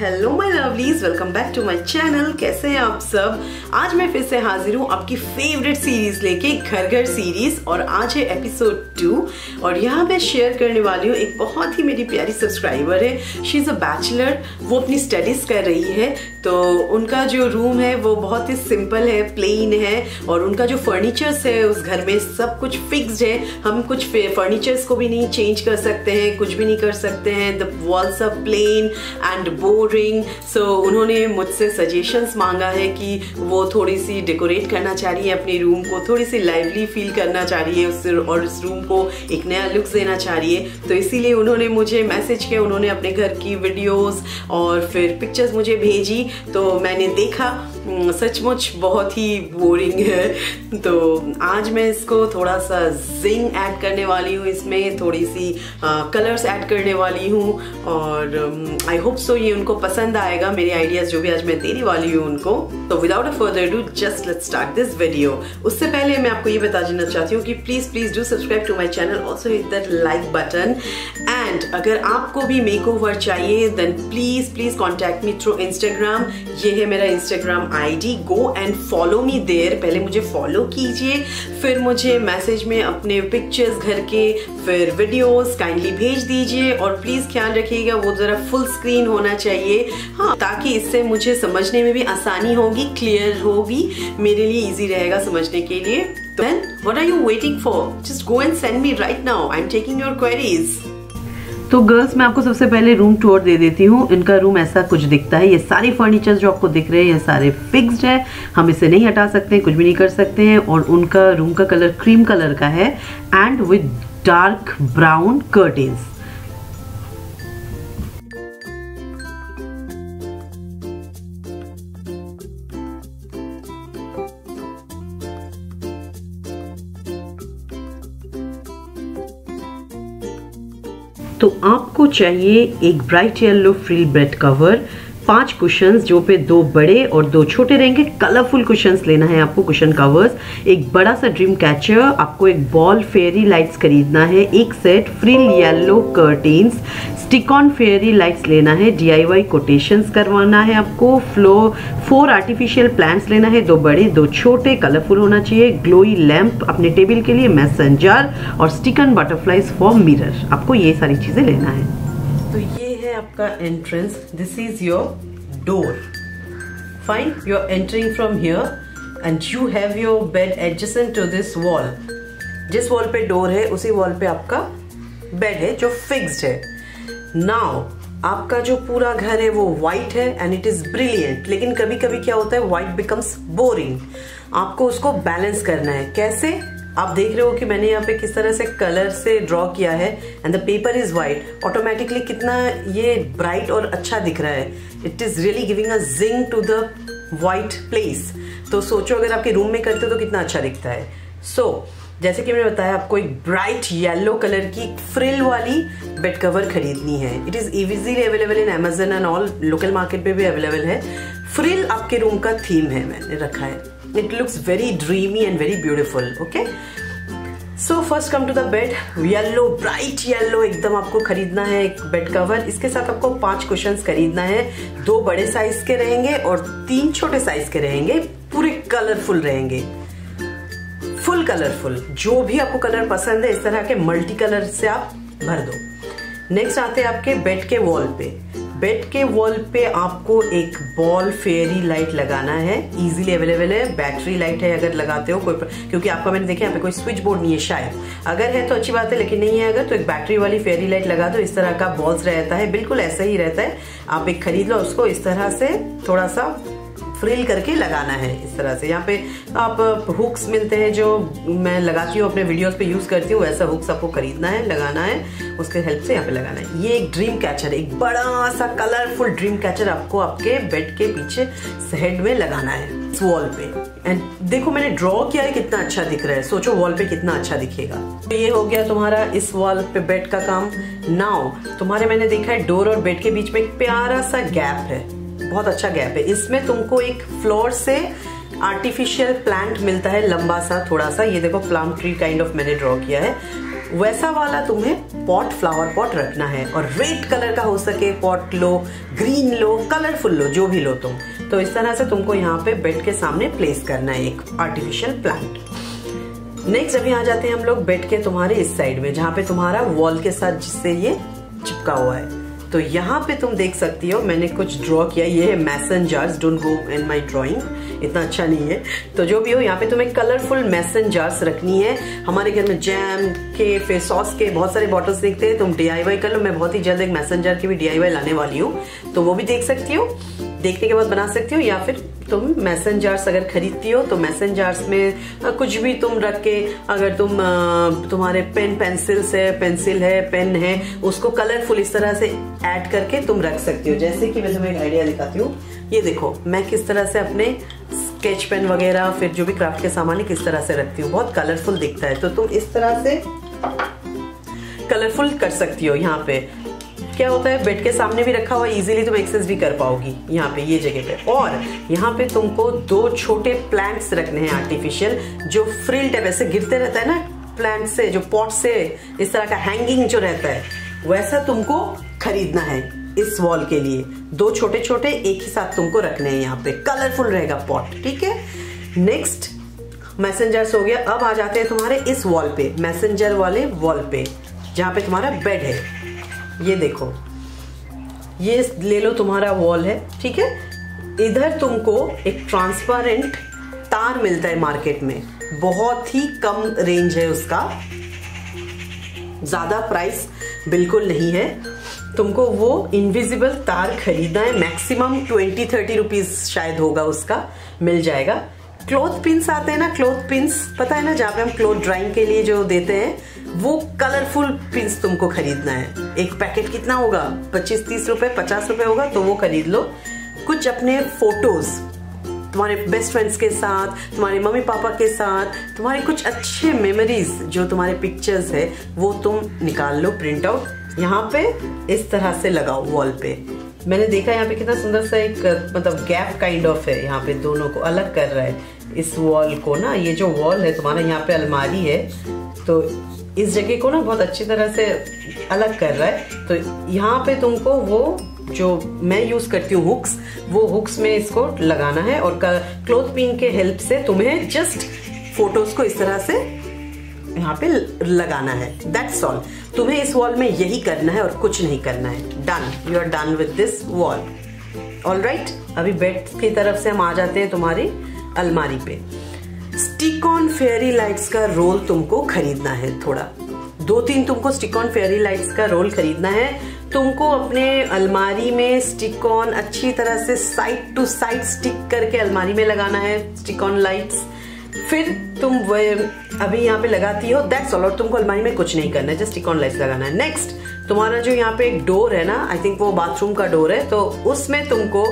Hello my lovelies welcome back to my channel कैसे हैं आप सब? आज मैं फिर से हाजिर हूँ आपकी फेवरेट सीरीज़ लेके घर घर सीरीज़ और आज है एपिसोड टू और यहाँ मैं शेयर करने वाली हूँ एक बहुत ही मेरी प्यारी सब्सक्राइबर है। शी इज़ अ बैचलर वो अपनी स्टडीज़ कर रही है तो उनका जो रूम है, वो बहुत ही सिंपल है प्लेन है, और उनका जो फर्नीचर्स है, उस घर में सब कुछ फिक्स्ड है। हम कुछ फर्नीचर्स को भी नहीं चेंज कर सकते हैं, कुछ भी नहीं कर सकते हैं। The walls are plain and boring so उन्होंने मुझसे सजेशंस मांगा है कि वो थोड़ी सी डेकोरेट करना चाह रही है अपने रूम को, थोड़ी सी लाइवली फील करना चाह रही है उस और उस रूम को एक नया लुक देना चाह रही है। तो इसीलिए उन्होंने मुझे मैसेज किया, उन्होंने अपने घर की वीडियोज़ और फिर पिक्चर्स मुझे भेजी। तो मैंने देखा सचमुच बहुत ही बोरिंग है। तो आज मैं इसको थोड़ा सा जिंग ऐड करने वाली हूँ, इसमें थोड़ी सी कलर्स ऐड करने वाली हूँ और आई होप सो ये उनको पसंद आएगा, मेरे आइडियाज़ जो भी आज मैं देने वाली हूँ उनको। तो without a further do just let start this video उससे पहले मैं आपको ये बता देना चाहती हूँ कि please please do subscribe to my channel also hit that like button and अगर आपको भी मेक चाहिए then please please contact me through Instagram ये है मेरा Instagram ID go and follow me there पहले मुझे फॉलो कीजिए, फिर मुझे मैसेज में अपने पिक्चर्स घर के, फिर वीडियोस काइंडली भेज दीजिए और प्लीज़ ख्याल रखिएगा, वो ज़रा फुल स्क्रीन होना चाहिए। हाँ ताकि इससे मुझे समझने में भी आसानी होगी क्लियर होगी, मेरे लिए इजी रहेगा समझने के लिए। then, what are you waiting for? Just go and send me right now. I'm taking your queries. तो गर्ल्स मैं आपको सबसे पहले रूम टूर दे देती हूँ। इनका रूम ऐसा कुछ दिखता है। ये सारे फर्नीचर जो आपको दिख रहे हैं, ये सारे फिक्स्ड है। हम इसे नहीं हटा सकते, कुछ भी नहीं कर सकते हैं। और उनका रूम का कलर क्रीम कलर का है। And with dark brown curtains तो आपको चाहिए एक bright yellow frill bed cover पाँच कुशंस जो पे दो बड़े और दो छोटे रहेंगे। कलरफुल कुशंस लेना है आपको कुशन कवर्स एक बड़ा सा ड्रीम कैचर आपको एक बॉल फेयरी लाइट्स खरीदना है। एक set frill yellow curtains stick on fairy lights लेना है। डीआईवाई कोटेशंस करवाना है आपको। फ्लो फोर आर्टिफिशियल प्लांट्स लेना है। दो बड़े, दो छोटे कलरफुल होना चाहिए। ग्लोई लैम्प अपने टेबल के लिए मैसेंजर और स्टिकन बटरफ्लाइज फॉर मिरर आपको ये सारी चीज़ें लेना है। तो आपका entrance this is your door fine you are entering from here and you have your bed adjacent to this wall जिस वॉल पे डोर है, उसी वॉल पे आपका बेड है जो फिक्स्ड है. नाउ आपका जो पूरा घर है, वो व्हाइट है एंड इट इज़ ब्रिलियंट लेकिन कभी कभी क्या होता है व्हाइट बिकम्स बोरिंग आपको उसको बैलेंस करना है. कैसे? आप देख रहे हो कि मैंने यहाँ पे किस तरह से कलर से ड्रॉ किया है and the paper is white automatically कितना ये ब्राइट और अच्छा दिख रहा है। It is really giving a zing to the white place तो सोचो अगर आपके रूम में करते हो तो कितना अच्छा दिखता है। सो so, जैसे कि मैंने बताया आपको एक ब्राइट येलो कलर की फ्रिल वाली बेड कवर खरीदनी है। It is easily available in Amazon and all local market पे भी अवेलेबल है। फ्रिल आपके रूम का थीम है मैंने रखा है। It looks very dreamy and very beautiful, okay? So first come to the bed yellow bright yellow एकदम आपको खरीदना है एक बेड कवर इसके साथ आपको पाँच कुशन खरीदना है। दो बड़े साइज़ के रहेंगे और तीन छोटे साइज़ के रहेंगे। पूरे कलरफुल रहेंगे। फुल कलरफुल जो भी आपको कलर पसंद है, इस तरह के मल्टी कलर से आप भर दो। नेक्स्ट आते हैं आपके बेड के वॉल पे। बेड के वॉल पे आपको एक बॉल फेयरी लाइट लगाना है। इजीली अवेलेबल है। बैटरी लाइट है अगर लगाते हो, कोई क्योंकि आपका मैंने देखा यहाँ पे कोई स्विच बोर्ड नहीं है शायद। अगर है तो अच्छी बात है, लेकिन नहीं है अगर तो एक बैटरी वाली फेयरी लाइट लगा दो। इस तरह का बॉल्स रहता है। बिल्कुल ऐसा ही रहता है। आप एक खरीद लो, उसको इस तरह से थोड़ा सा फ्रिल करके लगाना है इस तरह से। यहाँ पे आप हुक्स मिलते हैं जो मैं लगाती हूँ, अपने वीडियोस पे यूज़ करती हूँ वैसा हुक्स आपको खरीदना है, लगाना है, उसके हेल्प से यहाँ पे लगाना है। ये एक ड्रीम कैचर, एक बड़ा सा कलरफुल ड्रीम कैचर आपको आपके बेड के पीछे हेड में लगाना है वॉल पे। एंड देखो मैंने ड्रॉ किया है, कितना अच्छा दिख रहा है। सोचो वॉल पे कितना अच्छा दिखेगा। तो ये हो गया तुम्हारा इस वॉल पे बेड का काम। नाउ तुम्हारे मैंने देखा है डोर और बेड के बीच में एक प्यारा सा गैप है। बहुत अच्छा गैप है। इसमें तुमको एक फ्लोर से आर्टिफिशियल प्लांट मिलता है, लंबा सा, थोड़ा सा। ये देखो प्लाम ट्री काइंड ऑफ़ मैंने ड्रॉ किया है। वैसा वाला तुम्हें पॉट फ्लावर पॉट रखना है और रेड कलर का हो सके पॉट लो ग्रीन लो कलरफुल लो, जो भी लो तुम। तो इस तरह से तुमको यहाँ पे बेड के सामने प्लेस करना है एक आर्टिफिशियल प्लांट नेक्स्ट अभी आ जाते हैं हम लोग बेड के तुम्हारे इस साइड में, जहाँ पे तुम्हारा वॉल के साथ जिससे ये चिपका हुआ है। तो यहाँ पे तुम देख सकती हो, मैंने कुछ ड्रॉ किया। ये है mason jars don't go in my drawing इतना अच्छा नहीं है। तो जो भी हो, यहाँ पे तुम्हें कलरफुल मैसन जार्स रखनी है। हमारे घर में जैम के, फिर सॉस के बहुत सारे बॉटल्स देखते हैं। तुम डीआईवाई कर लो। मैं बहुत ही जल्द एक मैसन जार की भी डीआईवाई लाने वाली हूँ। तो वो भी देख सकती हो। देखने के बाद बना सकती हो या फिर तुम मैसन जार्स अगर खरीदती हो तो मैसन जार्स में कुछ भी तुम रख के, अगर तुम तुम्हारे पेन पेंसिल है पेंसिल है पेन है, उसको कलरफुल इस तरह से ऐड करके तुम रख सकती हो। जैसे कि मैं तुम्हें एक आइडिया दिखाती हूँ। ये देखो, मैं किस तरह से अपने स्केच पेन वगैरह, फिर जो भी क्राफ्ट के सामान है, किस तरह से रखती हूँ। बहुत कलरफुल दिखता है। तो तुम इस तरह से कलरफुल कर सकती हो यहाँ पे। क्या होता है? बेड के सामने भी रखा हुआ इजीली तुम एक्सेस भी कर पाओगी। यहाँ पे ये जगह पे। और यहाँ पे तुमको दो छोटे प्लांट्स रखने हैं आर्टिफिशियल जो फ्रिल टाइप ऐसे गिरते रहता है ना प्लांट से, जो पॉट से, इस तरह का हैंगिंग जो रहता है, वैसा तुमको खरीदना है इस वॉल के लिए। दो छोटे छोटे एक ही साथ तुमको रखने हैं यहाँ पे। कलरफुल रहेगा पॉट ठीक है? नेक्स्ट मैसेंजर्स हो गया। अब आ जाते हैं तुम्हारे इस वॉल पे मैसेंजर वाले वॉल पे, जहाँ पे तुम्हारा बेड है। ये देखो। ये ले लो, तुम्हारा वॉल है, ठीक है? इधर तुमको एक ट्रांसपेरेंट तार मिलता है मार्केट में। बहुत ही कम रेंज है उसका। ज़्यादा प्राइस बिल्कुल नहीं है। तुमको वो इनविजिबल तार खरीदना है। मैक्सिमम ट्वेंटी थर्टी रुपीज़ शायद होगा उसका, मिल जाएगा। क्लोथ पिंस आते हैं ना, क्लोथ पिंस पता है ना, जहाँ पे हम क्लोथ ड्राइंग के लिए जो देते हैं, वो कलरफुल पिंस तुमको खरीदना है। एक पैकेट कितना होगा? पच्चीस, तीस रुपए, पचास रुपए होगा तो वो खरीद लो। कुछ अपने फ़ोटोज़ तुम्हारे बेस्ट फ्रेंड्स के साथ, तुम्हारे मम्मी पापा के साथ, तुम्हारे कुछ अच्छे मेमोरीज जो तुम्हारे पिक्चर्स है, वो तुम निकाल लो प्रिंट आउट यहाँ पे इस तरह से लगाओ वॉल पे। मैंने देखा यहाँ पे कितना सुंदर सा एक मतलब गैप काइंड ऑफ़ है। यहाँ पे दोनों को अलग कर रहा है। इस वॉल को ना, ये जो वॉल है तुम्हारा यहाँ पे अलमारी है तो इस जगह को ना बहुत अच्छी तरह से अलग कर रहा है। तो यहाँ पे तुमको वो जो मैं यूज़ करती हूँ हुक्स वो हुक्स में इसको लगाना है और क्लोथ पिन के हेल्प से तुम्हें जस्ट फ़ोटोज़ को इस तरह से यहाँ पे लगाना है। दैट्स ऑल तुम्हें इस वॉल में यही करना है और कुछ नहीं करना है। Done you are done with this wall all right अभी बेड की तरफ़ से हम आ जाते हैं तुम्हारी। अलमारी पे। स्टिक ऑन फेयरी लाइट्स का रोल तुमको खरीदना है थोड़ा। दो तीन तुमको स्टिक ऑन फेयरी लाइट्स का रोल खरीदना है। तुमको अपने अलमारी में स्टिक ऑन अच्छी तरह से साइड टू साइड स्टिक करके अलमारी में लगाना है स्टिक ऑन लाइट्स फिर तुम अभी यहाँ पे लगाती हो दैट्स ऑल और तुमको अलमारी में कुछ नहीं करना है जस्ट स्टिक ऑन लाइट्स लगाना है। नेक्स्ट तुम्हारा जो यहाँ पे एक डोर है ना आई थिंक वो बाथरूम का डोर है तो उसमें तुमको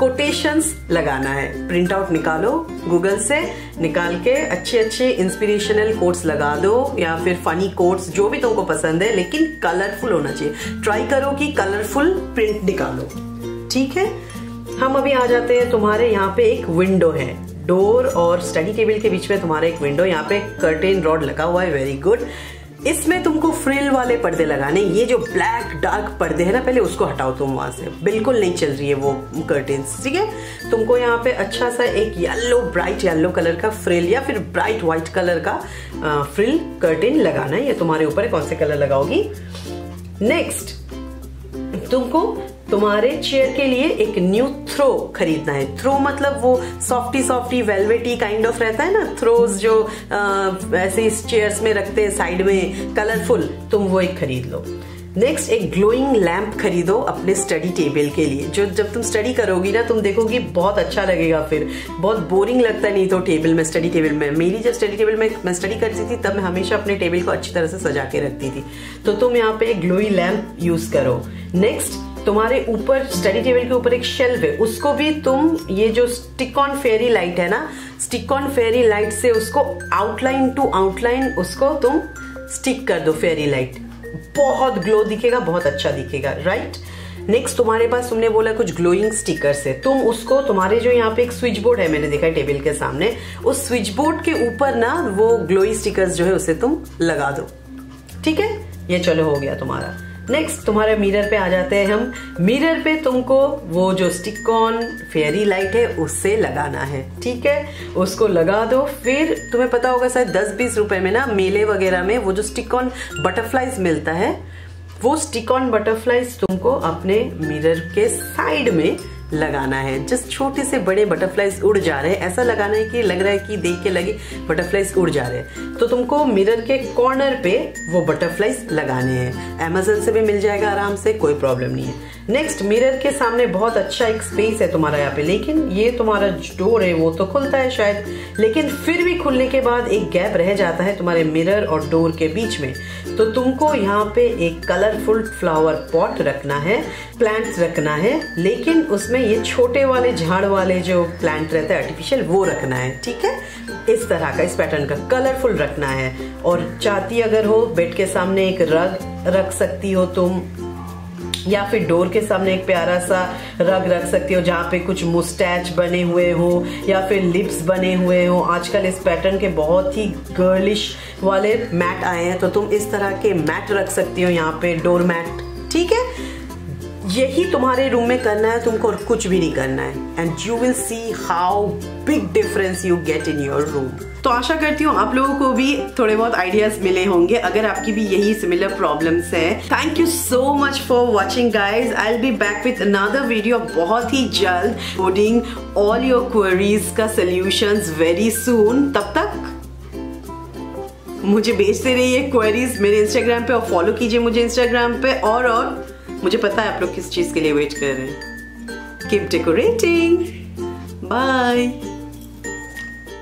कोटेशंस लगाना है। प्रिंट आउट निकालो गूगल से निकाल के अच्छे अच्छे इंस्पिरेशनल कोट्स लगा दो या फिर फनी कोट्स जो भी तुमको पसंद है, लेकिन कलरफुल होना चाहिए। ट्राई करो कि कलरफुल प्रिंट निकालो। ठीक है? हम अभी आ जाते हैं, तुम्हारे यहाँ पे एक विंडो है। डोर और स्टडी टेबल के बीच में तुम्हारा एक विंडो यहाँ पे कर्टेन रॉड लगा हुआ है वेरी गुड इसमें तुमको फ्रिल वाले पर्दे लगाने, ये जो ब्लैक डार्क पर्दे है ना, पहले उसको हटाओ तुम वहाँ से। बिल्कुल नहीं चल रही है वो कर्टेन ठीक है? तुमको यहाँ पे अच्छा सा एक येलो ब्राइट येलो कलर का फ्रिल या फिर ब्राइट व्हाइट कलर का फ्रिल कर्टेन लगाना है। ये तुम्हारे ऊपर कौन से कलर लगाओगी? नेक्स्ट तुमको तुम्हारे चेयर के लिए एक न्यू थ्रो खरीदना है। थ्रो मतलब वो softy softy velvety kind of रहता है ना? थ्रोज जो ऐसे इस चेयर्स में रखते हैं साइड में कलरफुल तुम वो एक खरीद लो। नेक्स्ट एक ग्लोइंग लैम्प खरीदो अपने स्टडी टेबल के लिए। जो जब तुम स्टडी करोगी ना, तुम देखोगी बहुत अच्छा लगेगा फिर। बहुत बोरिंग लगता नहीं तो टेबल में स्टडी टेबल में। मेरी जब स्टडी टेबल में मैं स्टडी करती थी, तब मैं हमेशा अपने टेबल को अच्छी तरह से सजा के रखती थी। तो तुम यहाँ पे ग्लोई लैम्प यूज़ करो। नेक्स्ट तुम्हारे ऊपर स्टडी टेबल के ऊपर एक शेल्फ है। उसको भी तुम, ये जो स्टिक ऑन फेरी लाइट है ना स्टिक ऑन फेरी लाइट से उसको आउटलाइन टू आउटलाइन उसको तुम स्टिक कर दो फेरी लाइट बहुत ग्लो दिखेगा, बहुत अच्छा दिखेगा राइट नेक्स्ट तुम्हारे पास तुमने बोला कुछ ग्लोइंग स्टिकर है। तुम उसको, तुम्हारे जो यहाँ पे एक स्विच बोर्ड है, मैंने देखा है टेबल के सामने, उस स्विच बोर्ड के ऊपर ना वो ग्लोई स्टिकर्स जो है, उसे तुम लगा दो। ठीक है? ये चलो हो गया तुम्हारा। नेक्स्ट तुम्हारे मिरर पे आ जाते हैं हम। मिरर पे तुमको वो जो स्टिक ऑन फेयरी लाइट है उससे लगाना है, ठीक है? उसको लगा दो। फिर तुम्हें पता होगा शायद दस बीस रुपए में ना मेले वगैरह में वो जो स्टिक ऑन बटरफ्लाइज मिलता है, वो स्टिक ऑन बटरफ्लाइज तुमको अपने मिरर के साइड में लगाना है। जस्ट छोटे से बड़े बटरफ्लाइज उड़ जा रहे हैं। ऐसा लगाना है कि लग रहा है कि देख के लगे बटरफ्लाइज उड़ जा रहे हैं। तो तुमको मिरर के कॉर्नर पे वो बटरफ्लाइज लगाने हैं। अमेजोन से भी मिल जाएगा आराम से, कोई प्रॉब्लम नहीं है। नेक्स्ट मिरर के सामने बहुत अच्छा एक स्पेस है तुम्हारा यहाँ पे। लेकिन ये तुम्हारा डोर है, वो तो खुलता है शायद। लेकिन फिर भी खुलने के बाद एक गैप रह जाता है तुम्हारे मिरर और डोर के बीच में। तो तुमको यहाँ पे एक कलरफुल फ्लावर पॉट रखना है प्लांट्स रखना है। लेकिन उसमें ये छोटे वाले, झाड़ वाले जो प्लांट रहते हैं आर्टिफिशियल वो रखना है, ठीक है? इस तरह का, इस पैटर्न का कलरफुल रखना है। और चाहती अगर हो बेड के सामने एक रग रख सकती हो तुम। या फिर डोर के सामने एक प्यारा सा रग रख सकती हो जहाँ पे कुछ मुस्टैच बने हुए हो या फिर लिप्स बने हुए हो। आजकल इस पैटर्न के बहुत ही गर्लिश वाले मैट आए हैं तो तुम इस तरह के मैट रख सकती हो यहाँ पे डोर मैट ठीक है? यही तुम्हारे रूम में करना है, तुमको और कुछ भी नहीं करना है। And you will see how big difference you get in your room तो आशा करती हूँ आप लोगों को भी थोड़े बहुत आइडियाज़ मिले होंगे, अगर आपकी भी यही सिमिलर प्रॉब्लम्स है। Thank you so much for watching guys I will be back with another video बहुत ही जल्द कोडिंग ऑल योर क्वेरीज का सोल्यूशन वेरी सुन तब तक मुझे भेजते रहिए क्वेरीज मेरे इंस्टाग्राम पे और फॉलो कीजिए मुझे इंस्टाग्राम पे और और मुझे पता है आप लोग किस चीज़ के लिए वेट कर रहे हैं। Keep decorating bye